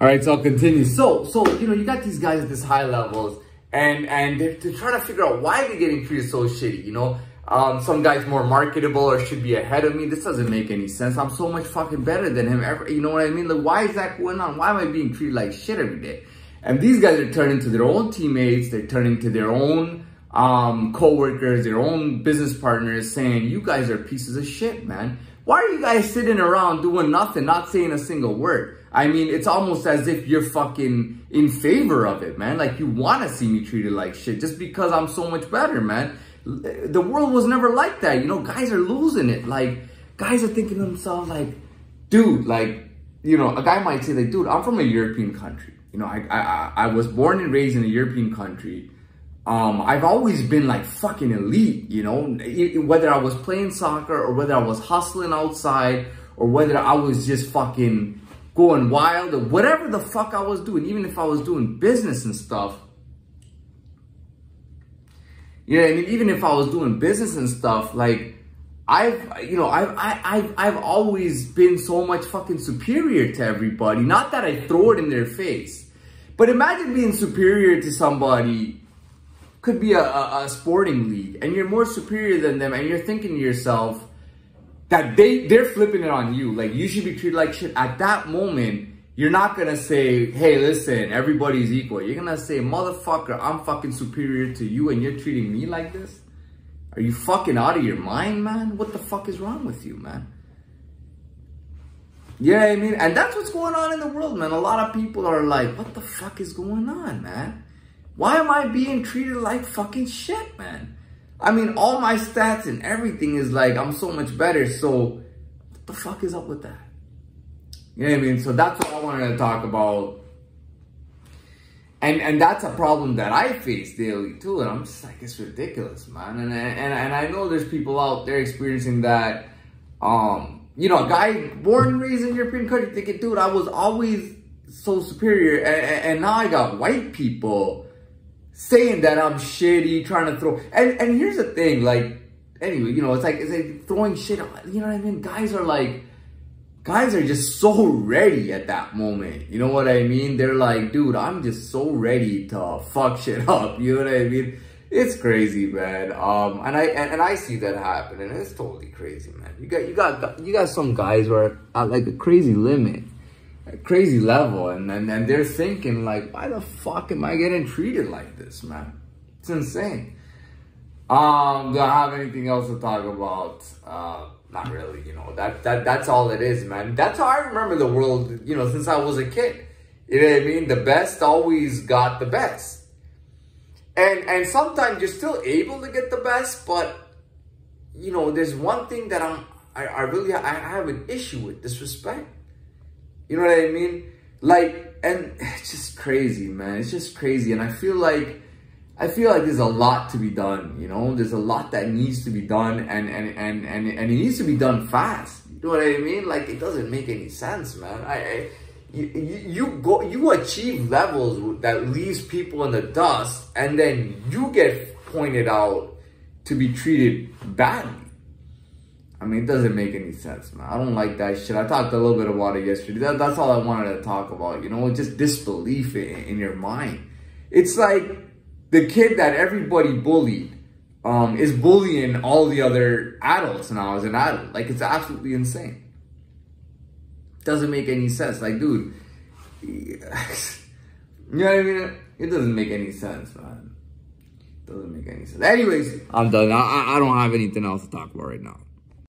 All right, so I'll continue. So, so you know, you got these guys at this high levels, and and they're, they're trying to figure out why they're getting treated so shitty. You know, um, some guy's more marketable or should be ahead of me. This doesn't make any sense. I'm so much fucking better than him. Ever, you know what I mean? Like, why is that going on? Why am I being treated like shit every day? And these guys are turning to their own teammates. They're turning to their own um, co-workers, their own business partners saying, you guys are pieces of shit, man. Why are you guys sitting around doing nothing, not saying a single word? I mean, it's almost as if you're fucking in favor of it, man. Like you want to see me treated like shit just because I'm so much better, man the world was never like that. You know, guys are losing it. Like, guys are thinking to themselves, like, dude, like, you know, a guy might say, like, dude, I'm from a European country. You know, I, I, I was born and raised in a European country. Um, I've always been like fucking elite, you know, whether I was playing soccer or whether I was hustling outside or whether I was just fucking going wild or whatever the fuck I was doing, even if I was doing business and stuff, you know, I mean, even if I was doing business and stuff, like I've, you know, I've, I, I've, I've always been so much fucking superior to everybody. Not that I throw it in their face, but imagine being superior to somebody. Could be a, a, a sporting league, and you're more superior than them, and you're thinking to yourself that they they're flipping it on you. Like you should be treated like shit. At that moment, you're not gonna say, hey, listen, everybody's equal. You're gonna say, motherfucker, I'm fucking superior to you and you're treating me like this? Are you fucking out of your mind, man? What the fuck is wrong with you, man? Yeah, I mean, and that's what's going on in the world, man. A lot of people are like, what the fuck is going on, man? Why am I being treated like fucking shit, man? I mean, all my stats and everything is like, I'm so much better. So, what the fuck is up with that? You know what I mean? So that's what I wanted to talk about. And and that's a problem that I face daily too. And I'm just like, it's ridiculous, man. And and and I know there's people out there experiencing that. Um, you know, a guy born and raised in European country thinking, dude, I was always so superior, and, and now I got white people saying that I'm shitty, trying to throw. And and here's the thing, like, anyway, you know, it's like it's like throwing shit. You know what I mean? Guys are like guys are just so ready at that moment. You know what I mean? They're like, dude, I'm just so ready to fuck shit up. You know what I mean? It's crazy, man. Um, and I and, and I see that happen, and it's totally crazy, man. You got you got you got some guys who are at like a crazy limit, crazy level, and and, and they're thinking like, why the fuck am I getting treated like this, man? It's insane. Um, do I have anything else to talk about? Uh, not really, you know, that, that, that's all it is, man. That's how I remember the world, you know, since I was a kid. You know what I mean? The best always got the best. And, and sometimes you're still able to get the best, but, you know, there's one thing that I'm, I, I really, I have an issue with, disrespect. You know what I mean? Like, and it's just crazy, man. It's just crazy. And I feel like, I feel like there's a lot to be done, you know? There's a lot that needs to be done and, and, and, and, and it needs to be done fast. You know what I mean? Like, it doesn't make any sense, man. I, I you, you go, you achieve levels that leaves people in the dust and then you get pointed out to be treated badly. I mean, it doesn't make any sense, man. I don't like that shit. I talked a little bit about it yesterday. That, that's all I wanted to talk about, you know? Just disbelief in, in your mind. It's like, the kid that everybody bullied um, is bullying all the other adults now as an adult. Like, it's absolutely insane. Doesn't make any sense. Like, dude, you know what I mean? It doesn't make any sense, man. Doesn't make any sense. Anyways, I'm done. I, I don't have anything else to talk about right now.